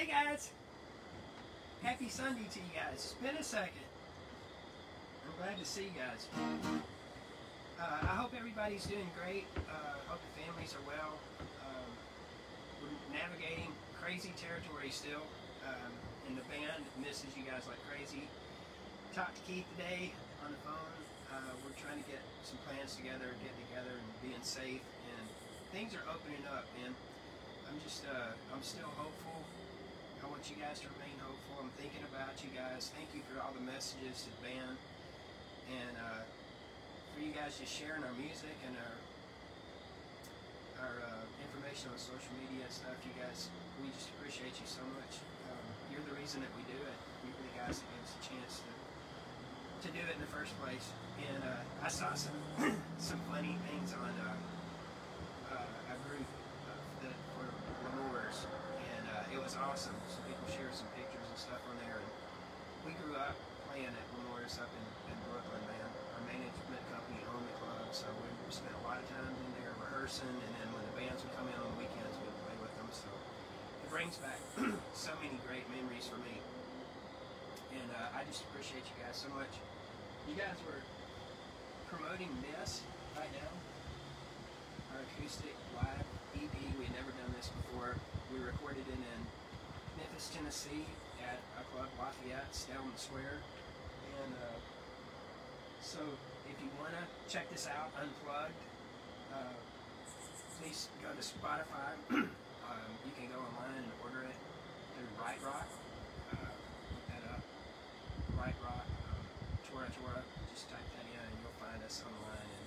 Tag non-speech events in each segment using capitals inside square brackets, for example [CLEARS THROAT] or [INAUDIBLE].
Hey guys! Happy Sunday to you guys. It's been a second. I'm glad to see you guys. Uh, I hope everybody's doing great. Uh, I hope the families are well. Um, we're navigating crazy territory still. Um, and the band misses you guys like crazy. Talked to Keith today on the phone. Uh, we're trying to get some plans together, get together, and being safe. And things are opening up, man. I'm just, uh, I'm still hopeful. I want you guys to remain hopeful. I'm thinking about you guys. Thank you for all the messages to band. And uh, for you guys just sharing our music and our our uh, information on social media and stuff. You guys, we just appreciate you so much. Um, you're the reason that we do it. You're the guys that give us a chance to to do it in the first place. And uh, I saw some [CLEARS THROAT] some funny things on uh, uh, a group uh, that for Lemurs, and uh, it was awesome. Some people shared some pictures and stuff on there. And we grew up playing at Lemurs up in, in Brooklyn, man. Our management company owned the club, so we spent a lot of time in there rehearsing. And then when the bands would come in on the weekends, we'd play with them. So it brings back [CLEARS THROAT] so many great memories for me. And uh, I just appreciate you guys so much. You guys were promoting this right now, our acoustic live EP. We had never done this before. We recorded it in Memphis, Tennessee at a club, Lafayette, Stillman Square. And uh, so if you want to check this out unplugged, uh, please go to Spotify. [CLEARS THROAT] um, you can go online and order it through Right Rock. Uh, look that up. Right Rock, um, Tora. Just type that in and you'll find us online. And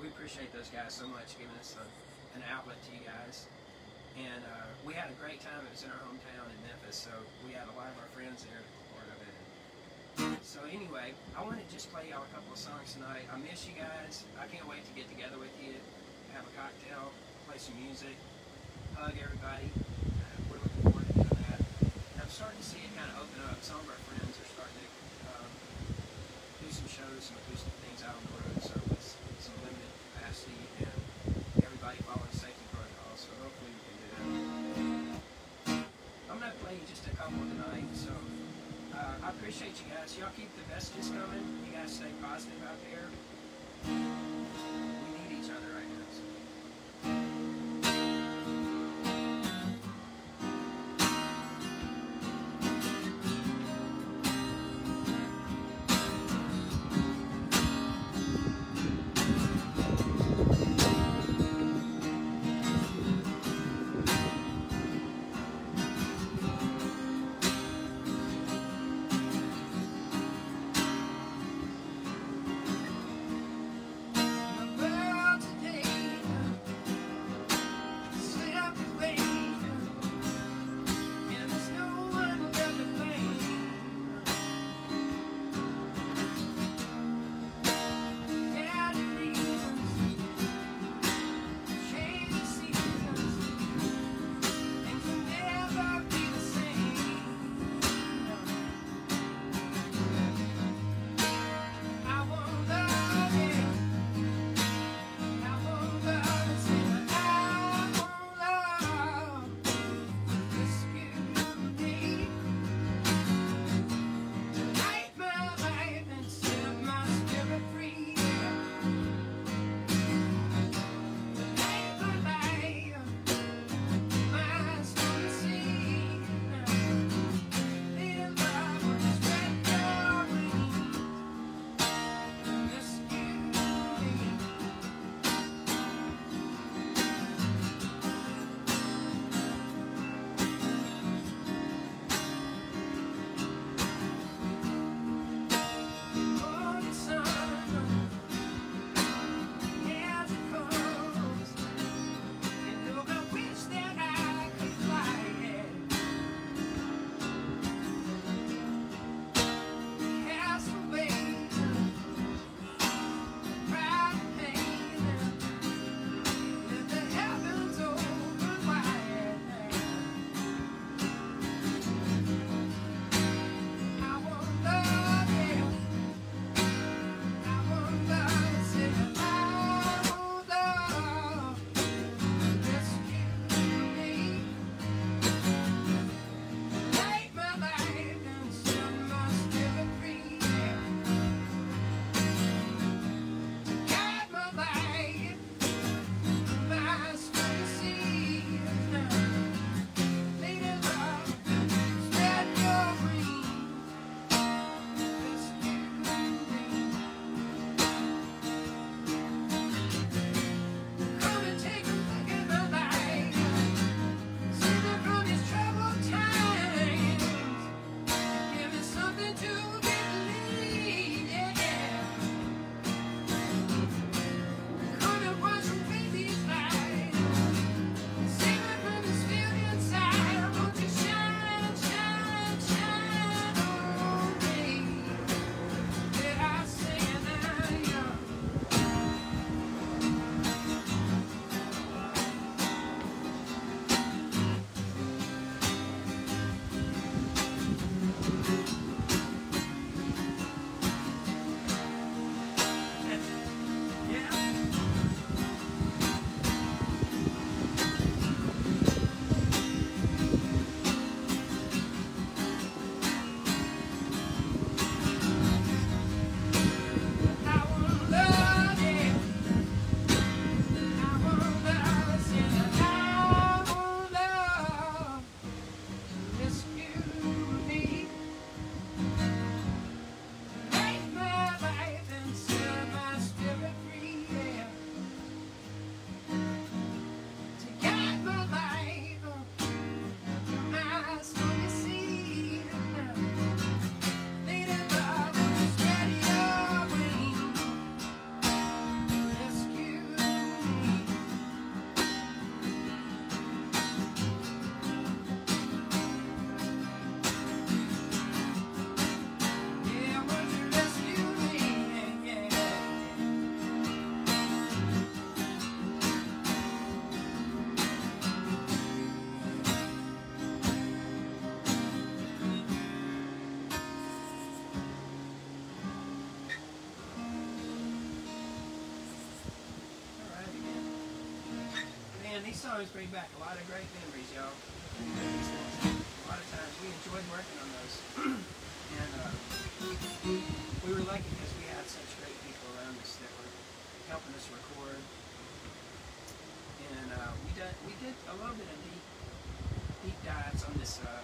we appreciate those guys so much giving us a, an outlet to you guys. And uh, we had a great time. It was in our hometown in Memphis, so we had a lot of our friends there part of it. So anyway, I want to just play y'all a couple of songs tonight. I miss you guys. I can't wait to get together with you, have a cocktail, play some music, hug everybody. Uh, we're looking forward to that. And I'm starting to see it kind of open up. Some of our friends are starting to um, do some shows, some acoustic things out on the road, so with some limited capacity appreciate you guys. Y'all keep the messages coming. You guys stay positive out there. these songs bring back a lot of great memories, y'all. A lot of times we enjoyed working on those. [CLEARS THROAT] and uh, we were lucky because we had such great people around us that were helping us record. And uh, we, did, we did a little bit of deep, deep dives on this uh,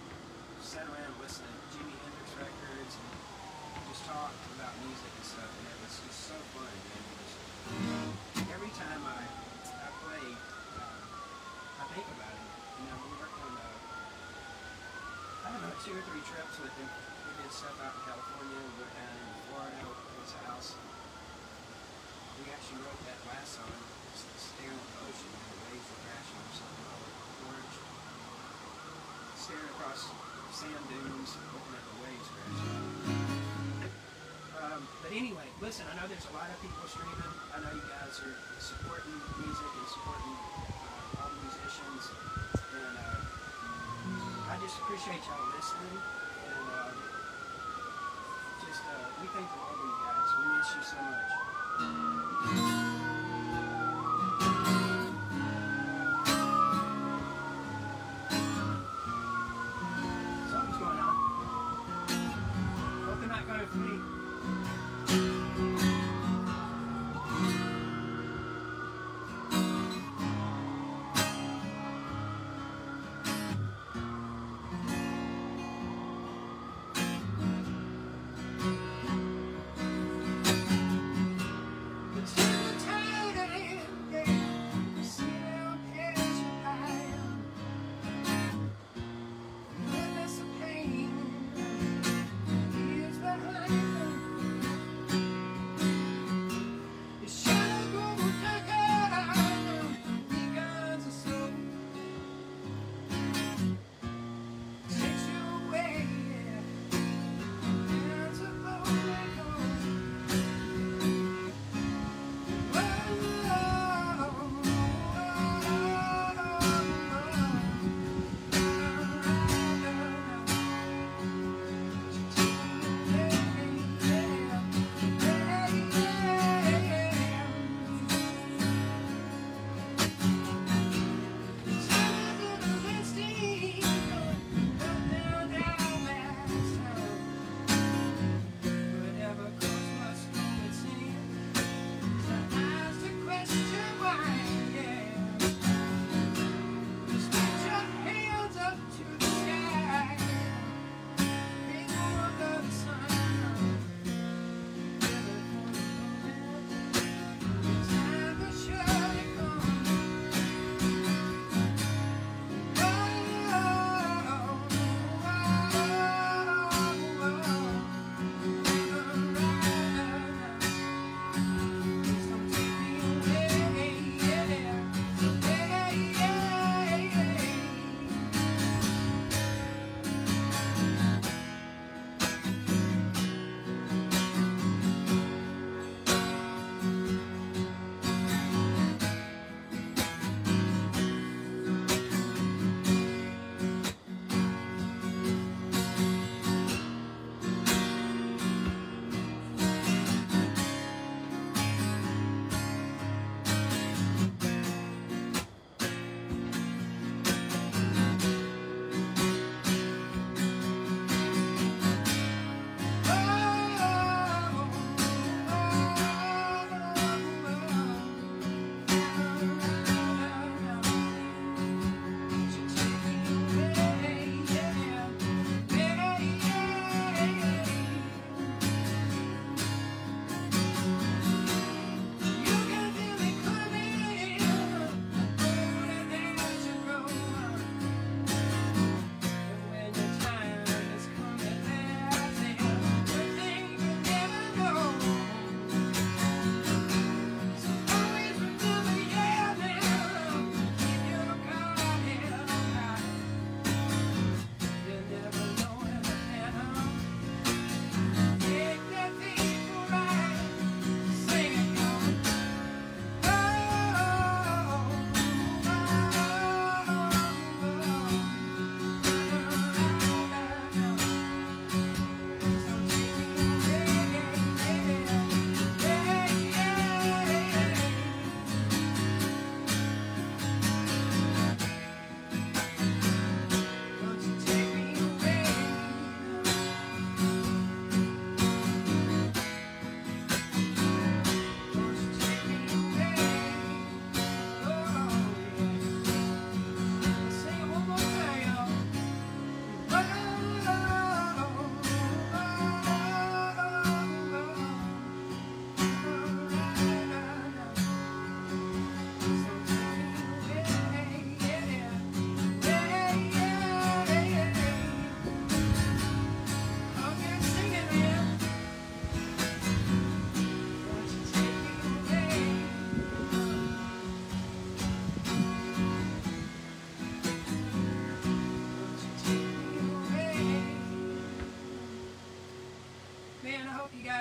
out in California, in Florida, his house. We actually wrote that last song, at the Ocean, and the waves were crashing or something, all orange. Staring across sand dunes, looking at the waves crashing. Um, but anyway, listen, I know there's a lot of people streaming. I know you guys are supporting music and supporting uh, all the musicians. And uh, I just appreciate y'all listening. And uh, uh, think the you guys. We miss you so much.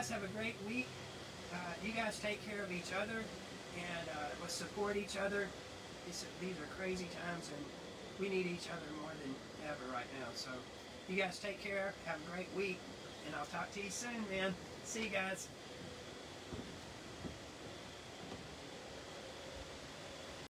Guys have a great week. Uh, you guys take care of each other and uh, support each other. It's, these are crazy times and we need each other more than ever right now. So you guys take care. Have a great week. And I'll talk to you soon, man. See you guys.